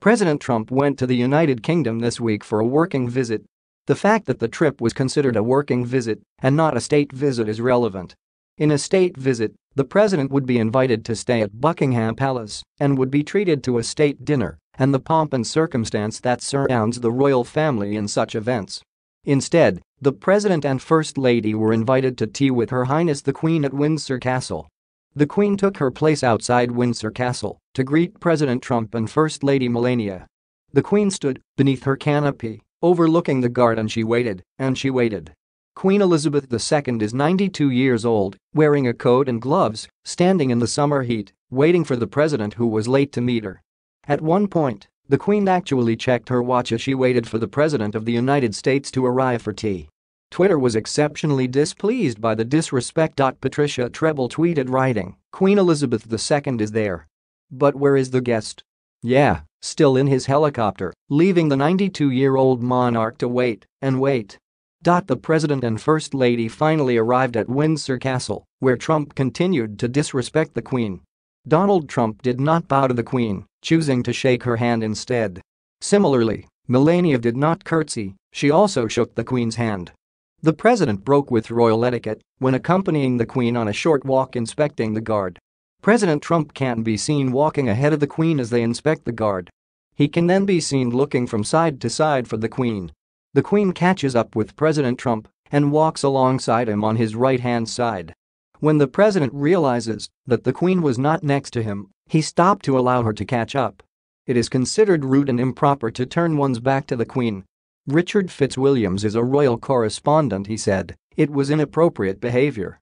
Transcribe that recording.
President Trump went to the United Kingdom this week for a working visit. The fact that the trip was considered a working visit and not a state visit is relevant. In a state visit, the president would be invited to stay at Buckingham Palace and would be treated to a state dinner and the pomp and circumstance that surrounds the royal family in such events. Instead, the President and First Lady were invited to tea with Her Highness the Queen at Windsor Castle. The Queen took her place outside Windsor Castle to greet President Trump and First Lady Melania. The Queen stood beneath her canopy, overlooking the garden she waited, and she waited. Queen Elizabeth II is 92 years old, wearing a coat and gloves, standing in the summer heat, waiting for the president who was late to meet her. At one point, the Queen actually checked her watch as she waited for the President of the United States to arrive for tea. Twitter was exceptionally displeased by the disrespect. Patricia Treball tweeted writing, Queen Elizabeth II is there. But where is the guest? Yeah, still in his helicopter, leaving the 92-year-old monarch to wait and wait. The President and First Lady finally arrived at Windsor Castle, where Trump continued to disrespect the Queen. Donald Trump did not bow to the Queen, choosing to shake her hand instead. Similarly, Melania did not curtsy, she also shook the Queen's hand. The president broke with royal etiquette when accompanying the Queen on a short walk inspecting the guard. President Trump can't be seen walking ahead of the Queen as they inspect the guard. He can then be seen looking from side to side for the Queen. The Queen catches up with President Trump and walks alongside him on his right-hand side. When the president realizes that the queen was not next to him, he stopped to allow her to catch up. It is considered rude and improper to turn one's back to the queen. Richard Fitzwilliams is a royal correspondent he said, it was inappropriate behavior.